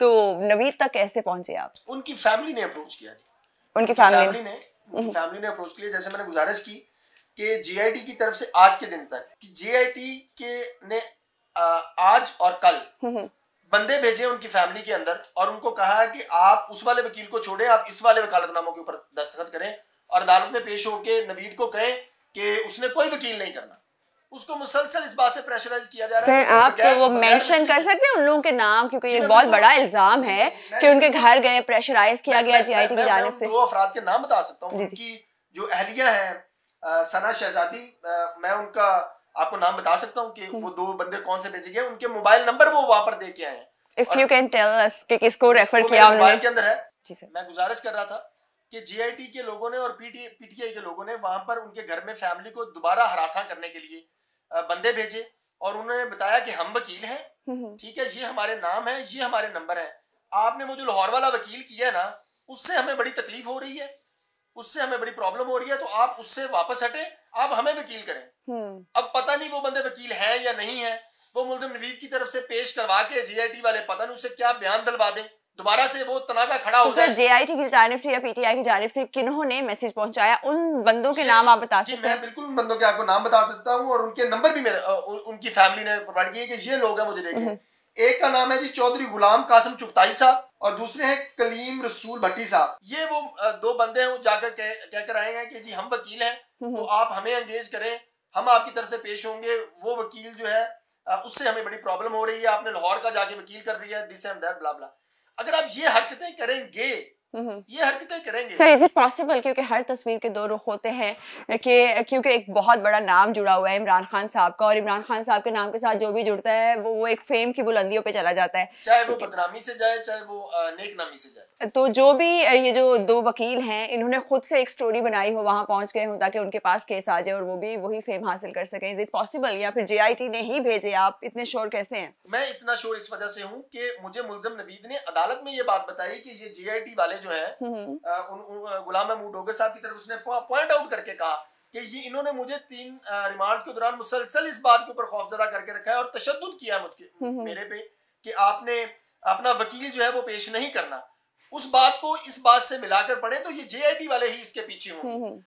तो नवीद तक कैसे पहुँचे आप? उनकी फैमिली ने अप्रोच किया उनकी फैमिली ने? फैमिली ने अप्रोच किया। जैसे मैंने गुजारिश की कि जीआईटी की तरफ़ से आज के दिन तक कि जीआईटी के ने आज और कल बंदे भेजे उनकी फैमिली के अंदर और उनको कहा है कि आप उस वाले वकील को छोड़ें आप इस वाले वकालतनामों के ऊपर दस्तखत करें और अदालत में पेश होके नवीद को कहें कि उसने कोई वकील नहीं करना। उसको मुसलसल इस बात से प्रेशराइज किया जा रहा है। आप बगैर- वो मेंशन कर सकते हैं उन लोगों के नाम क्योंकि ये बहुत बड़ा इल्ज़ाम है कि उनके घर गए प्रेशराइज किया गया जीआईटी की जानिब से। दो अफराद के नाम बता सकता हूँ। उनकी जो अहलिया है सना शहजादी मैं उनका आपको नाम बता सकता हूँ कि वो दो बंदे कौन से भेजे गए उनके मोबाइल नंबर वो वहाँ पर दे के आए हैं। If you can tell us कि किसको रेफर किया मेरे मोबाइल के अंदर है। मैं गुजारिश कर रहा था कि जीआईटी के लोगों ने और पीटी पीटीआई के लोगों ने वहाँ पर उनके घर में फैमिली को दोबारा हरासा करने के लिए बंदे भेजे और उन्होंने बताया कि हम वकील हैं। हम्म, ठीक है ये हमारे नाम है ये हमारे नंबर है। आपने वो जो लाहौर वाला वकील किया ना उससे हमें बड़ी तकलीफ़ हो रही है उससे हमें बड़ी प्रॉब्लम हो रही है तो आप उससे वापस हटे आप हमें वकील करें। हम्म, अब पता नहीं वो बंदे वकील हैं या नहीं है वो मुलजिम नवीद की तरफ़ से पेश करवा के जीआईटी वाले पता नहीं उससे क्या बयान दिलवा दें। दोबारा से वो तनाजा खड़ा तो हो सर जाए जेआईटी की जानिब से या पीटीआई की जानिब से किन्होंने मैसेज पहुँचाया? उन बंदों के नाम आप बता जी सकते मैं हैं? बिल्कुल उन बंदों के आपको नाम बता देता हूँ और उनके नंबर भी मेरे उनकी फैमिली ने प्रोवाइड किए कि ये लोग हैं मुझे हम्म। देखें एक का नाम है जी चौधरी गुलाम कासिम चुगताई साहब और दूसरे हैं कलीम रसूल भट्टी साहब। ये वो दो बंदे हैं वो जाकर कह कहकर आए हैं कि जी हम वकील हैं हम्म। तो आप हमें एंगेज करें हम आपकी तरफ़ से पेश होंगे। वो वकील जो है उससे हमें बड़ी प्रॉब्लम हो रही है। आपने लाहौर का जाके वकील कर लिया this and that blah blah अगर आप ये हरकतें करेंगे ये हरकतें करेंगे। सर इज़ इट पॉसिबल क्योंकि हर तस्वीर के दो रुख होते हैं कि क्योंकि एक बहुत बड़ा नाम जुड़ा हुआ है इमरान खान साहब का और इमरान खान साहब के नाम के साथ जो भी जुड़ता है वो वो एक फेम की बुलंदियों पे चला जाता है। चाहे वो बदनामी से जाए चाहे वो नेक नामी से जाए। तो जो भी ये जो दो वकील हैं इन्होंने खुद से एक स्टोरी बनाई हो वहाँ पहुँच गए हो ताकि उनके पास केस आ जाए और वो भी वही फेम हासिल कर सकें। इज़ इट पॉसिबल या फिर जेआईटी ने ही भेजे? आप इतने शोर कैसे हैं? मैं इतना शोर इस वजह से हूँ कि मुझे मुलजम नवीद ने अदालत में ये बात बताई कि ये जीआईटी वाले जो हैं हम्म, उन, उन गुलाम महमूद डोगर साहब की तरफ़ उसने पॉइंट आउट करके कहा कि ये इन्होंने मुझे तीन रिमांड्स के दौरान मुसलसल इस बात के ऊपर खौफजदा करके रखा है और तशद किया मुझके मेरे पे कि आपने अपना वकील जो है वो पेश नहीं करना। उस बात को इस बात से मिलाकर पढ़े तो ये जेआईटी वाले ही इसके पीछे होंगे।